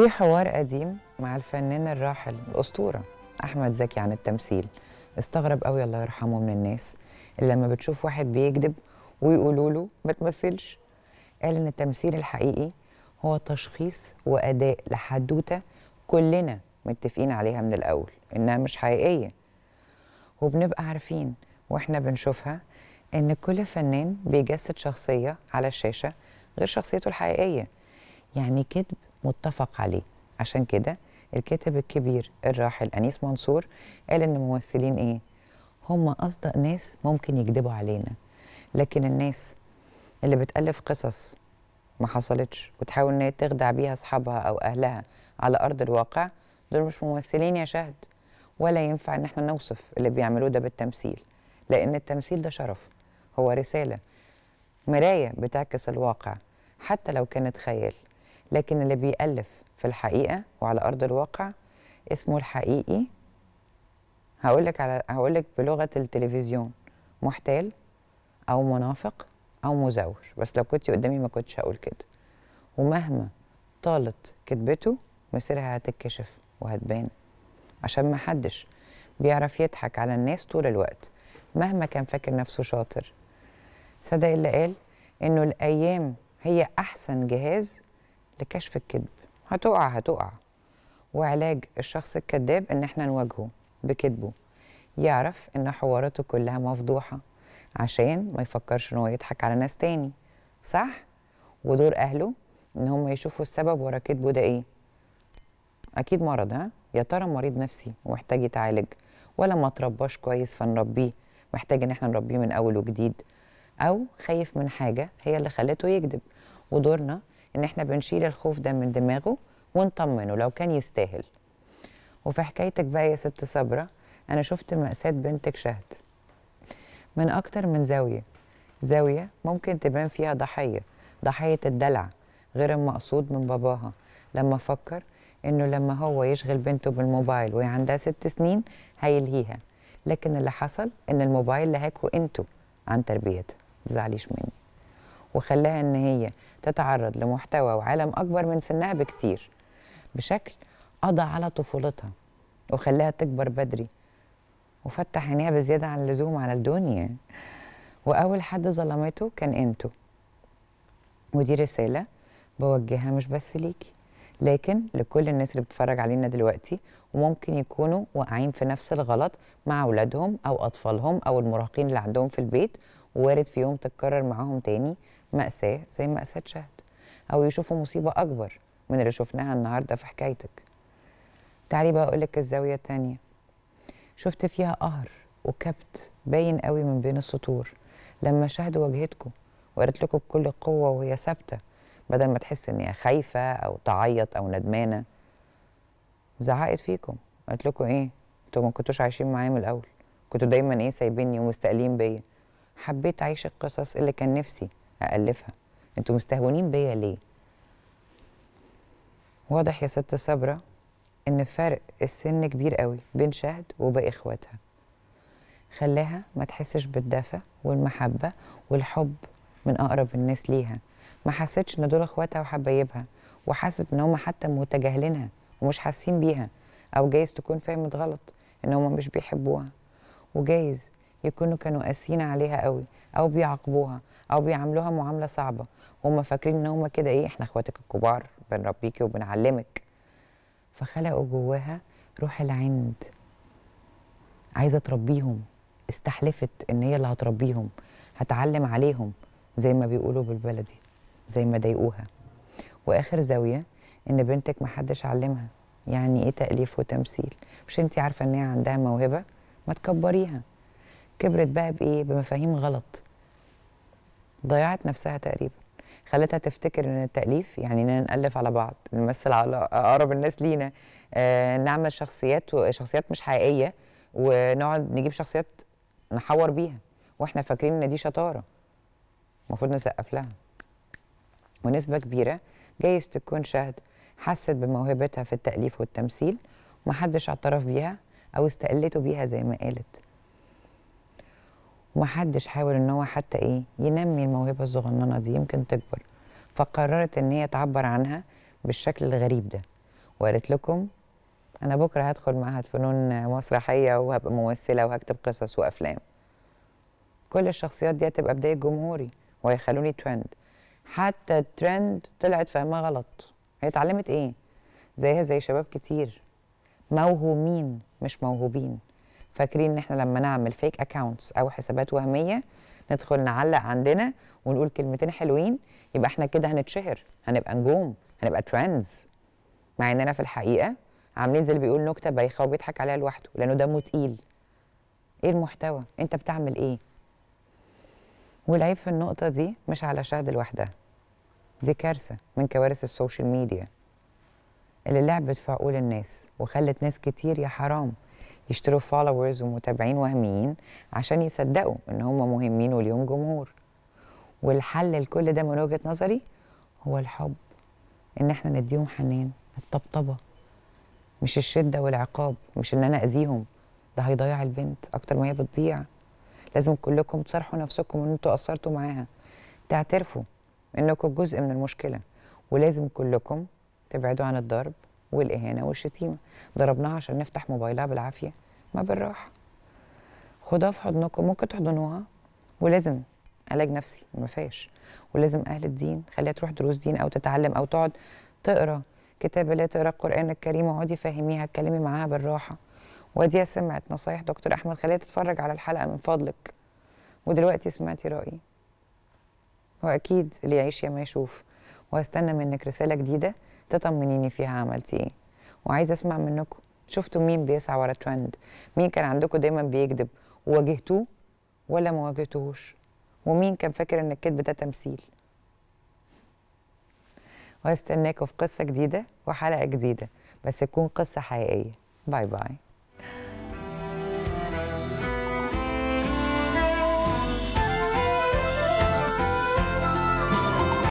في حوار قديم مع الفنان الراحل الأسطورة أحمد زكي عن التمثيل. استغرب قوي الله يرحمه من الناس اللي لما بتشوف واحد بيكذب ويقولوا له ما تمثلش قال إن التمثيل الحقيقي هو تشخيص وأداء لحدوتة كلنا متفقين عليها من الأول إنها مش حقيقية. وبنبقى عارفين وإحنا بنشوفها إن كل فنان بيجسد شخصية على الشاشة غير شخصيته الحقيقية. يعني كذب متفق عليه. عشان كده الكاتب الكبير الراحل أنيس منصور قال إن الممثلين إيه؟ هم أصدق ناس ممكن يكذبوا علينا. لكن الناس اللي بتألف قصص ما حصلتش وتحاول ان هي تخدع بيها أصحابها أو أهلها على أرض الواقع دول مش ممثلين يا شهد. ولا ينفع إن إحنا نوصف اللي بيعملوه ده بالتمثيل لأن التمثيل ده شرف هو رسالة مراية بتعكس الواقع حتى لو كانت خيال. لكن اللي بيألف في الحقيقة وعلى أرض الواقع اسمه الحقيقي. هقولك على هقولك بلغة التلفزيون. محتال أو منافق أو مزور. بس لو كنت قدامي ما كنتش هقول كده. ومهما طالت كذبته مصيرها هتتكشف وهتبان. عشان ما حدش بيعرف يضحك على الناس طول الوقت. مهما كان فاكر نفسه شاطر. صدق اللي قال إنه الأيام هي أحسن جهاز لكشف الكذب. هتقع هتقع. وعلاج الشخص الكذاب إن إحنا نواجهه بكذبه. يعرف إن حواراته كلها مفضوحة عشان ما يفكرش إن هو يضحك على ناس تاني. صح؟ ودور أهله إن هم يشوفوا السبب ورا كذبه ده إيه. أكيد مرض ها؟ يا ترى مريض نفسي ومحتاج يتعالج ولا ما ترباش كويس فنربيه. محتاج إن إحنا نربيه من أول وجديد. أو خايف من حاجة هي اللي خلته يكذب. ودورنا إن إحنا بنشيل الخوف ده من دماغه ونطمنه لو كان يستاهل. وفي حكايتك بقى يا ست صبرة أنا شفت مأساة بنتك شهد. من أكتر من زاوية. زاوية ممكن تبان فيها ضحية ضحية الدلع غير المقصود من باباها. لما فكر إنه لما هو يشغل بنته بالموبايل وهي عندها ست سنين هيلهيها. لكن اللي حصل إن الموبايل لهاكوا أنتوا عن تربيتها. متزعليش مني. وخلاها إن هي تتعرض لمحتوى وعالم أكبر من سنها بكتير. بشكل قضى على طفولتها وخلاها تكبر بدري وفتح عينيها بزيادة عن اللزوم على الدنيا. وأول حد ظلمته كان أنتوا ودي رسالة بوجهها مش بس ليكي. لكن لكل الناس اللي بتتفرج علينا دلوقتي وممكن يكونوا واقعين في نفس الغلط مع أولادهم أو أطفالهم أو المراهقين اللي عندهم في البيت وارد في يوم تتكرر معاهم تاني مأساة زي مأساة شهد أو يشوفوا مصيبة أكبر من اللي شفناها النهارده في حكايتك. تعالي بقى أقولك الزاوية التانية. شفت فيها قهر وكبت باين قوي من بين السطور. لما شهد واجهتكم وقالت لكم بكل قوة وهي ثابتة بدل ما تحس ان هي خايفة أو تعيط أو ندمانة. زعقت فيكم. قالت لكم إيه؟ أنتوا ما كنتوش عايشين معايا من الأول. كنتوا دايما إيه سايبيني ومستقلين بيا. حبيت أعيش القصص اللي كان نفسي الفها أنتوا مستهونين بيا ليه؟ واضح يا ست صبرة إن فرق السن كبير قوي بين شهد وباقي إخواتها. خلاها ما تحسش بالدفى والمحبة والحب من أقرب الناس ليها. ما حسيتش إن دول اخواتها وحبايبها وحست إن هم حتى متجاهلينها ومش حاسين بيها أو جايز تكون فهمت غلط إن هم مش بيحبوها. وجايز يكونوا كانوا قاسيين عليها قوي أو بيعاقبوها أو بيعاملوها معاملة صعبة وهم فاكرين إن هم كده إيه إحنا إخواتك الكبار بنربيكي وبنعلمك. فخلقوا جواها روح العند. عايزة تربيهم. استحلفت إن هي اللي هتربيهم. هتعلم عليهم زي ما بيقولوا بالبلدي. زي ما ضايقوها. وآخر زاوية إن بنتك محدش علمها. يعني إيه تأليف وتمثيل؟ مش انت عارفة إن هي عندها موهبة؟ ما تكبريها. كبرت بقى بإيه؟ بمفاهيم غلط. ضيعت نفسها تقريبا. خلتها تفتكر إن التأليف يعني اننا نألف على بعض نمثل على أقرب الناس لينا آه نعمل شخصيات شخصيات مش حقيقية ونقعد نجيب شخصيات نحور بيها. وإحنا فاكرين إن دي شطارة. المفروض نسقف لها. ونسبة كبيرة جايز تكون شهد حست بموهبتها في التأليف والتمثيل ومحدش اعترف بيها أو استقلته بيها زي ما قالت. ومحدش حاول إن هو حتى إيه ينمي الموهبة الصغننة دي يمكن تكبر. فقررت إن هي تعبر عنها بالشكل الغريب ده. وقالت لكم أنا بكرة هدخل معهد فنون مسرحية وهبقى ممثلة وهكتب قصص وأفلام. كل الشخصيات دي هتبقى بداية جمهوري وهيخلوني ترند حتى الترند طلعت فاهمها غلط. هي اتعلمت إيه؟ زيها زي شباب كتير. موهومين مش موهوبين. فاكرين إن إحنا لما نعمل fake accounts أو حسابات وهمية ندخل نعلق عندنا ونقول كلمتين حلوين يبقى إحنا كده هنتشهر هنبقى نجوم هنبقى trends مع إننا في الحقيقة عاملين زي اللي بيقول نكتة بايخة وبيضحك عليها لوحده لأنه دمه تقيل. إيه المحتوى؟ أنت بتعمل إيه؟ والعيب في النقطة دي مش على شهد لوحدها دي كارثة من كوارث ال social media اللي لعبت في عقول الناس وخلت ناس كتير يا حرام يشتروا followers ومتابعين وهميين عشان يصدقوا إن هم مهمين وليهم جمهور. والحل لكل ده من وجهة نظري هو الحب إن إحنا نديهم حنان الطبطبة. مش الشدة والعقاب مش إن أنا أذيهم ده هيضيع البنت أكتر ما هي بتضيع. لازم كلكم تصارحوا نفسكم إن أنتوا قصرتوا معاها. تعترفوا إنكم جزء من المشكلة. ولازم كلكم تبعدوا عن الضرب والإهانة والشتيمة. ضربناها عشان نفتح موبايلها بالعافية ما بالراحة. خدوها في حضنكم ممكن تحضنوها. ولازم علاج نفسي ما فيهاش. ولازم أهل الدين خليها تروح دروس دين أو تتعلم أو تقعد تقرأ كتاب اللي تقرأ القرآن الكريم واقعدي فهميها اتكلمي معاها بالراحة. وديها سمعت نصايح دكتور أحمد. خليها تتفرج على الحلقة من فضلك. ودلوقتي سمعتي رأيي. وأكيد اللي يعيش يا ما يشوف. وهستنى منك رسالة جديدة تطمنيني فيها عملتي إيه. وعايزة أسمع منكم. شفتوا مين بيسعى ورا ترند مين كان عندكم دايما بيكذب؟ وواجهتوه ولا ما واجهتوهوش؟ ومين كان فاكر إن الكذب ده تمثيل؟ وهستناكم في قصة جديدة وحلقة جديدة. بس تكون قصة حقيقية. bye bye.